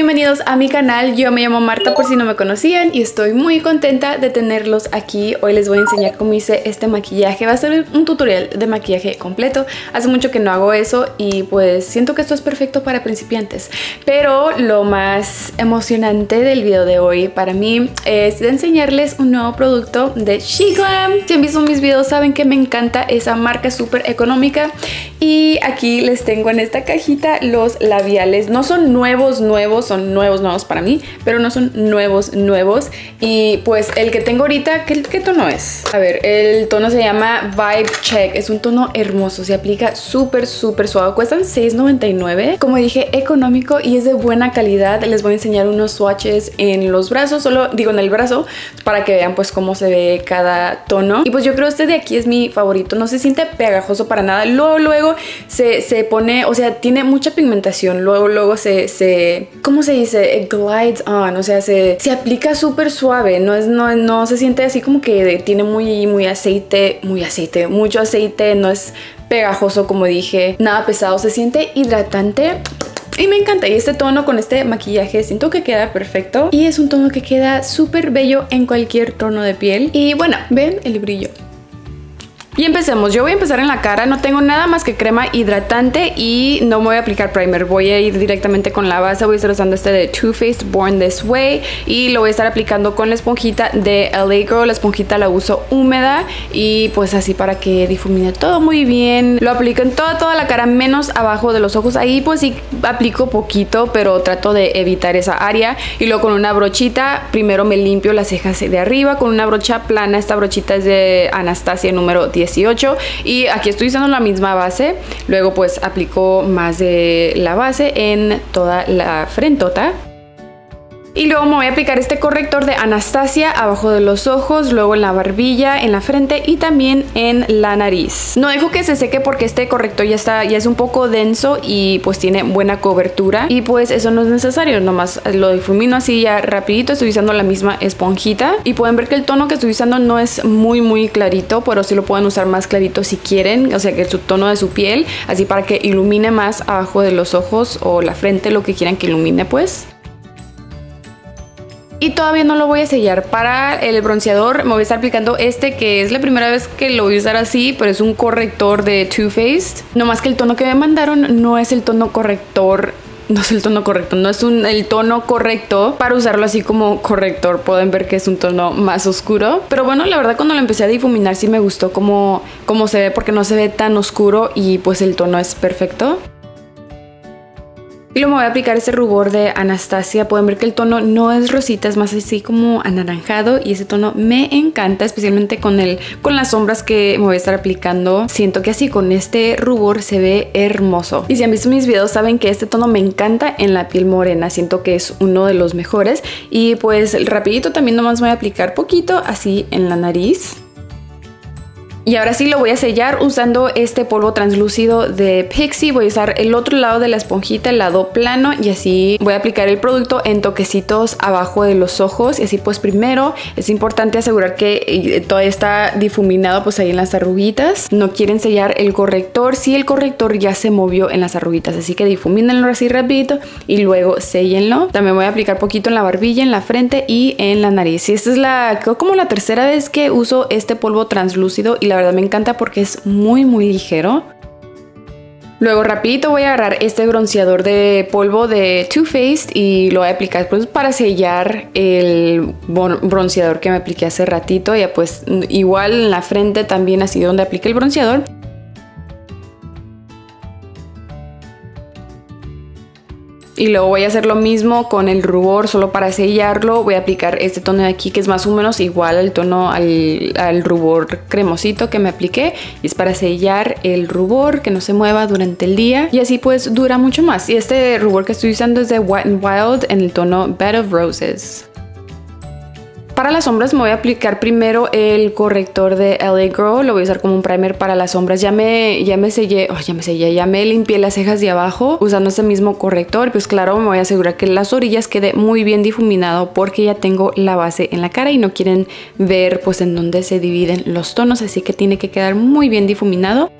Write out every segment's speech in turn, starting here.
bienvenidos a mi canal. Yo me llamo Marta por si no me conocían y estoy muy contenta de tenerlos aquí. Hoy les voy a enseñar cómo hice este maquillaje. Va a ser un tutorial de maquillaje completo. Hace mucho que no hago eso y pues siento que esto es perfecto para principiantes. Pero lo más emocionante del video de hoy para mí es de enseñarles un nuevo producto de SheGlam. Si han visto mis videos saben que me encanta esa marca súper económica y aquí les tengo en esta cajita los labiales. No son nuevos, nuevos son nuevos, nuevos para mí, pero no son nuevos, nuevos. Y pues el que tengo ahorita, ¿qué, qué tono es? A ver, el tono se llama Vibe Check, es un tono hermoso, se aplica súper, súper suave, cuestan $6.99. Como dije, económico y es de buena calidad. Les voy a enseñar unos swatches en los brazos, solo digo en el brazo, para que vean pues cómo se ve cada tono. Y pues yo creo este de aquí es mi favorito, no se siente pegajoso para nada. Luego, luego se, se pone, o sea, tiene mucha pigmentación, luego, luego se, se ¿cómo se dice? It glides on, o sea, se, se aplica súper suave, no, es, no, no se siente así como que tiene muy, muy aceite, muy aceite, mucho aceite, no es pegajoso como dije, nada pesado, se siente hidratante. Y me encanta, y este tono con este maquillaje siento que queda perfecto y es un tono que queda súper bello en cualquier tono de piel. Y bueno, ven el brillo. Y empecemos, yo voy a empezar en la cara, no tengo nada más que crema hidratante y no me voy a aplicar primer, voy a ir directamente con la base, voy a estar usando este de Too Faced Born This Way. Y lo voy a estar aplicando con la esponjita de LA la esponjita la uso húmeda. Y pues así para que difumine todo muy bien, lo aplico en toda, toda la cara menos abajo de los ojos, ahí pues sí aplico poquito pero trato de evitar esa área. Y luego con una brochita, primero me limpio las cejas de arriba. Con una brocha plana, esta brochita es de Anastasia número 10 y aquí estoy usando la misma base. Luego pues aplico más de la base en toda la frentota y luego me voy a aplicar este corrector de Anastasia abajo de los ojos, luego en la barbilla, en la frente y también en la nariz. No dejo que se seque porque este corrector ya está ya es un poco denso y pues tiene buena cobertura y pues eso no es necesario, nomás lo difumino así ya rapidito, estoy usando la misma esponjita y pueden ver que el tono que estoy usando no es muy muy clarito, pero sí lo pueden usar más clarito si quieren, o sea que su tono de su piel, así para que ilumine más abajo de los ojos o la frente, lo que quieran que ilumine pues. Y todavía no lo voy a sellar. Para el bronceador me voy a estar aplicando este que es la primera vez que lo voy a usar así, pero es un corrector de Too Faced. No más que el tono que me mandaron no es el tono corrector no es el tono correcto, no es un, el tono correcto para usarlo así como corrector. Pueden ver que es un tono más oscuro. Pero bueno, la verdad cuando lo empecé a difuminar sí me gustó como, como se ve porque no se ve tan oscuro y pues el tono es perfecto. Y luego me voy a aplicar este rubor de Anastasia. Pueden ver que el tono no es rosita, es más así como anaranjado. Y ese tono me encanta, especialmente con, el, con las sombras que me voy a estar aplicando. Siento que así con este rubor se ve hermoso. Y si han visto mis videos saben que este tono me encanta en la piel morena. Siento que es uno de los mejores. Y pues rapidito también nomás voy a aplicar poquito así en la nariz. Y ahora sí lo voy a sellar usando este polvo translúcido de Pixie. Voy a usar el otro lado de la esponjita, el lado plano y así voy a aplicar el producto en toquecitos abajo de los ojos. Y así pues primero es importante asegurar que eh, todo está difuminado pues ahí en las arruguitas. No quieren sellar el corrector si el corrector ya se movió en las arruguitas. Así que difumínenlo así rapidito y luego sellenlo. También voy a aplicar poquito en la barbilla, en la frente y en la nariz. Y esta es la, creo como la tercera vez que uso este polvo translúcido y la verdad me encanta porque es muy muy ligero. Luego rapidito voy a agarrar este bronceador de polvo de Too Faced y lo voy a aplicar pues para sellar el bronceador que me apliqué hace ratito. Ya pues igual en la frente también así donde apliqué el bronceador. Y luego voy a hacer lo mismo con el rubor solo para sellarlo voy a aplicar este tono de aquí que es más o menos igual al tono al, rubor cremosito que me apliqué y es para sellar el rubor que no se mueva durante el día y así pues dura mucho más. Y este rubor que estoy usando es de Wet n Wild en el tono Bed of Roses para las sombras me voy a aplicar primero el corrector de LA Girl. Lo voy a usar como un primer para las sombras. Ya me, ya me sellé, oh, ya me sellé, ya me limpié las cejas de abajo usando este mismo corrector. Pues claro, me voy a asegurar que las orillas quede muy bien difuminado porque ya tengo la base en la cara y no quieren ver pues en dónde se dividen los tonos. Así que tiene que quedar muy bien difuminado.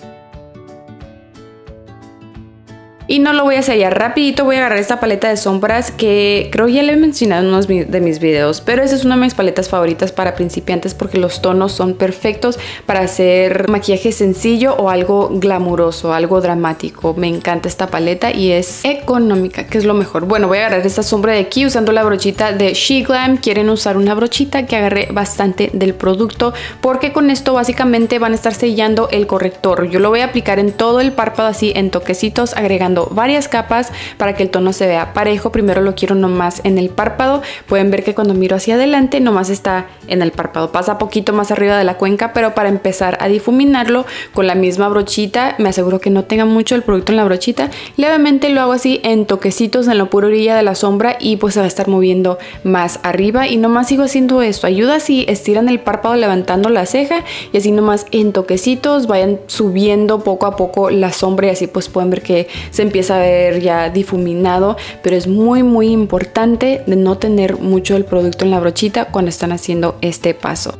Y no lo voy a sellar rapidito, voy a agarrar esta paleta de sombras que creo ya le he mencionado en unos de mis videos, pero esa es una de mis paletas favoritas para principiantes porque los tonos son perfectos para hacer maquillaje sencillo o algo glamuroso, algo dramático. Me encanta esta paleta y es económica, que es lo mejor. Bueno, voy a agarrar esta sombra de aquí usando la brochita de She Glam. Quieren usar una brochita que agarre bastante del producto porque con esto básicamente van a estar sellando el corrector. Yo lo voy a aplicar en todo el párpado así en toquecitos agregando varias capas para que el tono se vea parejo. Primero lo quiero nomás en el párpado. Pueden ver que cuando miro hacia adelante nomás está en el párpado. Pasa poquito más arriba de la cuenca, pero para empezar a difuminarlo con la misma brochita, me aseguro que no tenga mucho el producto en la brochita. Levemente lo hago así en toquecitos en la pura orilla de la sombra y pues se va a estar moviendo más arriba y nomás sigo haciendo esto. Ayuda si estiran el párpado levantando la ceja y así nomás en toquecitos vayan subiendo poco a poco la sombra y así pues pueden ver que se empieza a ver ya difuminado, pero es muy muy importante de no tener mucho el producto en la brochita cuando están haciendo este paso.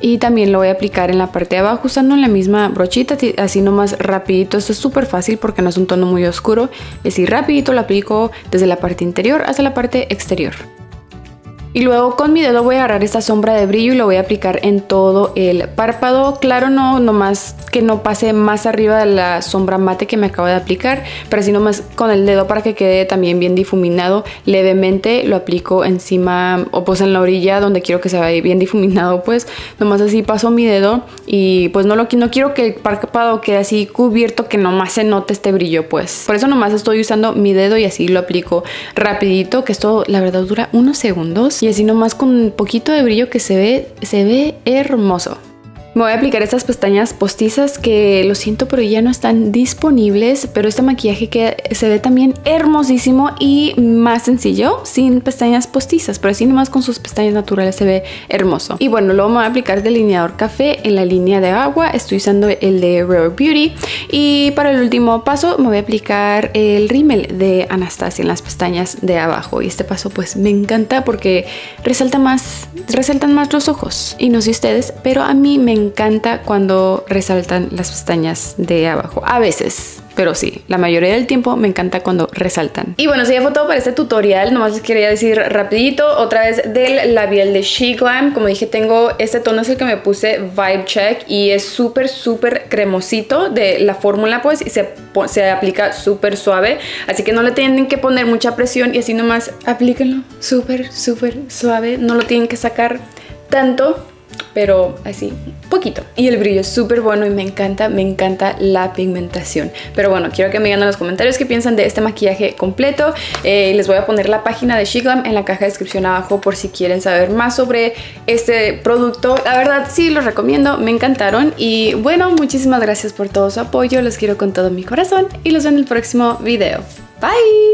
Y también lo voy a aplicar en la parte de abajo usando la misma brochita así nomás rapidito. Esto es súper fácil porque no es un tono muy oscuro. Es decir rapidito lo aplico desde la parte interior hasta la parte exterior y luego con mi dedo voy a agarrar esta sombra de brillo y lo voy a aplicar en todo el párpado. Claro, no, nomás que no pase más arriba de la sombra mate que me acabo de aplicar, pero así nomás con el dedo para que quede también bien difuminado. Levemente lo aplico encima o pues en la orilla donde quiero que se vea bien difuminado, pues nomás así paso mi dedo y pues no, lo, no quiero que el párpado quede así cubierto que nomás se note este brillo, pues. Por eso nomás estoy usando mi dedo y así lo aplico rapidito, que esto la verdad dura unos segundos y así nomás con un poquito de brillo que se ve, se ve hermoso. Me voy a aplicar estas pestañas postizas que lo siento pero ya no están disponibles, pero este maquillaje que se ve también hermosísimo y más sencillo sin pestañas postizas, pero así nomás con sus pestañas naturales se ve hermoso. Y bueno, luego me voy a aplicar delineador café en la línea de agua, estoy usando el de Rare Beauty. Y para el último paso me voy a aplicar el rímel de Anastasia en las pestañas de abajo. Y este paso pues me encanta porque resalta más, resaltan más los ojos. Y no sé ustedes, pero a mí me encanta encanta cuando resaltan las pestañas de abajo. A veces, pero sí, la mayoría del tiempo me encanta cuando resaltan. Y bueno, si ya fue todo para este tutorial, nomás les quería decir rapidito, otra vez del labial de She Glam, como dije tengo este tono es el que me puse Vibe Check y es súper súper cremosito de la fórmula pues y se, se aplica súper suave, así que no le tienen que poner mucha presión y así nomás aplíquenlo. Súper súper suave, no lo tienen que sacar tanto pero así, poquito. Y el brillo es súper bueno y me encanta, me encanta la pigmentación. Pero bueno, quiero que me digan en los comentarios qué piensan de este maquillaje completo. Eh, les voy a poner la página de Shiglam en la caja de descripción abajo por si quieren saber más sobre este producto. La verdad sí los recomiendo, me encantaron. Y bueno, muchísimas gracias por todo su apoyo, los quiero con todo mi corazón y los veo en el próximo video. Bye!